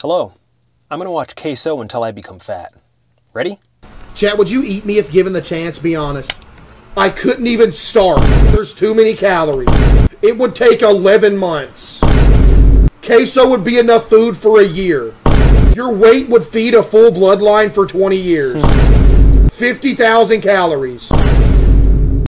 Hello. I'm gonna watch Queso until I become fat. Ready? Chad, would you eat me if given the chance? Be honest. I couldn't even start. There's too many calories. It would take 11 months. Queso would be enough food for a year. Your weight would feed a full bloodline for 20 years. 50,000 calories.